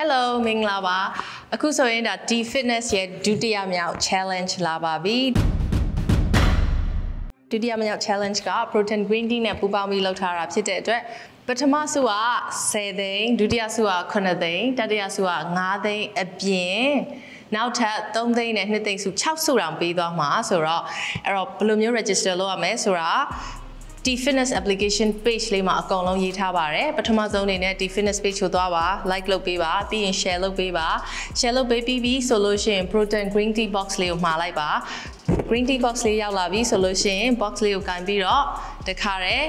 Hello မင်္ဂလာပါအခုဆိုရင်ဒါ D Fitness ရဲ့ဒုတိယမြောက် challenge လာပါပြီဒုတိယမြောက် challenge က protein green tea နဲ့ပူးပေါင်းပြီးလုပ်ထားတာဖြစ်တဲ့အတွက်ပထမဆုက10သိန်းဒုတိယဆုက9သိန်းတတိယဆုက9သိန်းအပြင်နောက်ထပ်3သိန်းနဲ့2သိန်းစု6ဆုတောင်ပေးသွားမှာဆိုတော့အဲ့တော့ဘယ်လိုမျိုး register လုပ်ရမလဲဆိုတာ T Fitness application page လေးမှာအကုန်လုံးရေးထားပါတယ်ပထမဆုံးအနေနဲ့ T Fitness page ကိုသွားပါ like လုပ်ပေးပါပြီးရင် share လုပ်ပေးပါ share လုပ်ပေးပြီးပြီဆိုလို့ရှိရင် protein green tea box လေးကိုမှာလိုက်ပါ green tea box လေးရောက်လာပြီဆိုလို့ရှိရင် box လေးကိုကင်ပြီးတော့တခါတည်း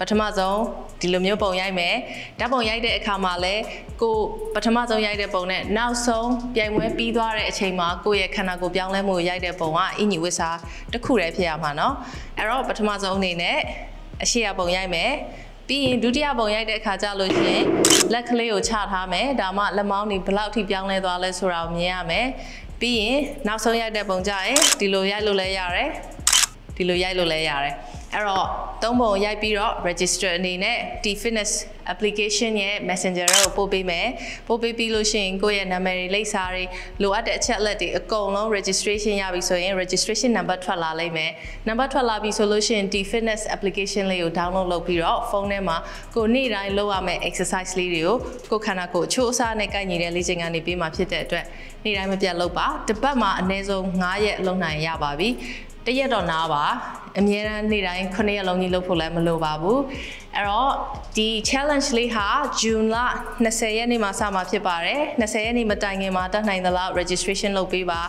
ပထမဆုံးဒီလိုမျိုးပုံရိုက်မယ်ဓာတ်ပုံရိုက်တဲ့အခါမှာလည်းကိုပထမဆုံးရိုက်တဲ့ပုံနဲ့နောက်ဆုံးပြိုင်ပွဲပြီးသွားတဲ့အချိန်မှာကိုယ့်ရဲ့ခန္ဓာကိုယ်ပြောင်းလဲမှုကိုရိုက်တဲ့ပုံကအင်ညီဝစ်စာတစ်ခုတည်းဖြစ်ရမှာเนาะအဲ့တော့ပထမဆုံးအနေနဲ့အရှိရပုံရိုက်မယ်ပြီးရင်ဒုတိယပုံရိုက်တဲ့အခါကျလို့ရှိရင်လက်ကလေးကိုချထားမယ်ဒါမှလက်မောင်းတွေဘယ်လောက်ထိပြောင်းလဲသွားလဲဆိုတာကိုမြင်ရမယ်ပြီးရင်နောက်ဆုံးရိုက်တဲ့ပုံကြရင်ဒီလိုရိုက်လို့လည်းရတယ်ဒီလိုရိုက်လို့လည်းရတယ် အဲ့တော့သုံးပုံရိုက်ပြီးတော့ register အနေနဲ့ T Fitness application ရဲ့ Messenger ကိုပို့ပေးမယ်ပို့ပေးပြီးလို့ရှိရင်ကိုယ့်ရဲ့နာမည်တွေလိပ်စာတွေလိုအပ်တဲ့အချက်အလက်တွေအကုန်လုံး registration ရပြီဆိုရင် registration number ထွက်လာလိမ့်မယ် number ထွက်လာပြီဆိုလို့ရှိရင် T Fitness application လေးကို download လုပ်ပြီးတော့ဖုန်းထဲမှာကိုနေ့တိုင်းလုပ်ရမယ့် exercise လေးတွေကိုကိုခန္ဓာကိုယ်အချိုးအစားနဲ့ကိုက်ညီတဲ့လေ့ကျင့်ခန်းတွေပေးမှာဖြစ်တဲ့အတွက်နေ့တိုင်းမပြတ်လုပ်ပါတစ်ပတ်မှာအနည်းဆုံး9ရက်လုပ်နိုင်ရပါပြီတရက်တော့နားပါ အမြဲတမ်းနေ့တိုင်း9ရက်လုံးကြီးလုပ်ဖို့လည်းမလိုပါဘူးအဲ့တော့ဒီ challenge လေးဟာဇွန်လ20ရက်နေ့မှာစမှာဖြစ်ပါတယ်20ရက်နေ့မတိုင်ခင်မှာတက်နိုင်သလား registration လုပ်ပေးပါ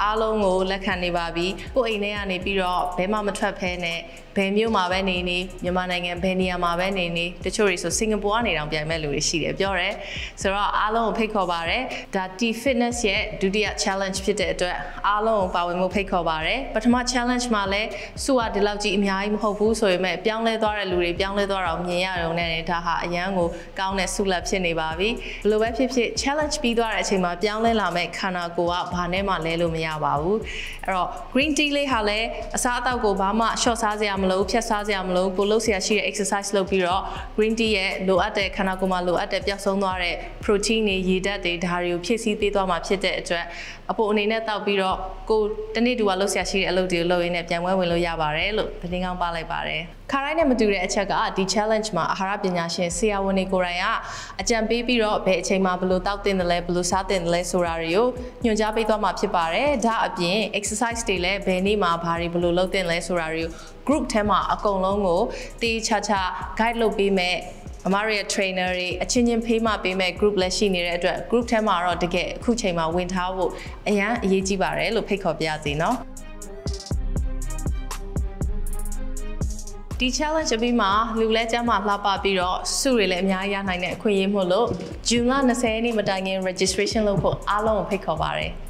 အားလုံးကိုလက်ခံနေပါပြီကိုအိမ်ထဲကနေပြီးတော့ဘယ်မှမထွက်ဖဲနဲ့ဘယ်မြို့မှာပဲနေနေမြန်မာနိုင်ငံဘယ်နေရာမှာပဲနေနေတချို့တွေဆိုစင်ကာပူကနေတောင်ပြန်မဲ့လူတွေရှိတယ်ပြောတယ်ဆိုတော့အားလုံးကိုဖိတ်ခေါ်ပါတယ်ဒါ T Fitness ရဲ့ဒုတိယ challenge ဖြစ်တဲ့အတွက်အားလုံးကိုပါဝင်မှုဖိတ်ခေါ်ပါတယ်ပထမ challenge မှာလည်းစုကဒီလောက်ကြီးအများကြီးမဟုတ်ဘူးဆိုပေမဲ့ပြောင်းလဲသွားတဲ့လူတွေပြောင်းလဲသွားတာကိုမြင်ရတော့နဲ့ဒါဟာအရန်ကိုကောင်းတဲ့ဆုလက်ဖြစ်နေပါပြီဘယ်လိုပဲဖြစ်ဖြစ် challenge ပြီးသွားတဲ့အချိန်မှာပြောင်းလဲလာမဲ့ခန္ဓာကိုယ်ကဘာနဲ့မှလဲလို့မရပါဘူးအဲ့တော့ green tea လေးဟာလည်းအစားအသောက်ကိုဘာမှ short စားစရာမလိုဖြတ်စားစရာမလိုကိုလုပ်စရာရှိတဲ့ exercise လုပ်ပြီးတော့ green tea ရဲ့လိုအပ်တဲ့ခန္ဓာကိုယ်မှာလိုအပ်တဲ့ပျောက်ဆုံးသွားတဲ့ protein တွေရေဓာတ်တွေဒါတွေကိုဖြည့်ဆည်းပေးသွားမှာဖြစ်တဲ့အတွက်အပိုအနေနဲ့တောက်ပြီးတော့ကိုတနေ့တူကလုပ်စရာရှိတဲ့အလုပ်တွေကိုလုပ်ရင်းနဲ့ပြန်ပွဲဝင်လို့ရပါတယ်လို့သတင်းကောင်းပါလိုက်ပါတယ်ခါတိုင်းနဲ့မတူတဲ့အချက်ကဒီ challenge မှာအာဟာရပညာရှင်ဆရာဝန်တွေကိုယ်တိုင်ကအကြံပေးပြီးတော့ဘယ်အချိန်မှာဘယ်လိုတောက်တင်တယ်လဲဘယ်လိုစားတင်တယ်လဲဆိုတာတွေကိုညွှန်ကြားပေးသွားမှာဖြစ်ပါတယ်ဒါအပြင် exercise တွေလည်းဘယ်နေ့မှာဘာတွေဘယ်လိုလုပ်တင်လဲဆိုတာတွေကို group ထဲမှာအကုန်လုံးကိုတေးချာချာ guide လုပ်ပေးမယ်အမတို့ရဲ့ trainer တွေအချင်းချင်းဖေးမှပေးမဲ့ group လည်းရှိနေတဲ့အတွက် group ထဲမှာတော့တကယ်အခုချိန်မှာဝင်ထားဖို့အရန်အရေးကြီးပါတယ်လို့ဖိတ်ခေါ်ပြစီနော် ဒီ challenge အပြီးမှာလူလဲကျမ်းမှာလှပပြီးတော့စုတွေလည်းအများကြီးရနိုင်တဲ့အခွင့်အရေးမို့လို့ဂျွန်လ20ရက်နေ့မတိုင်ခင် registration လုပ်ဖို့အားလုံးကိုဖိတ်ခေါ်ပါတယ်။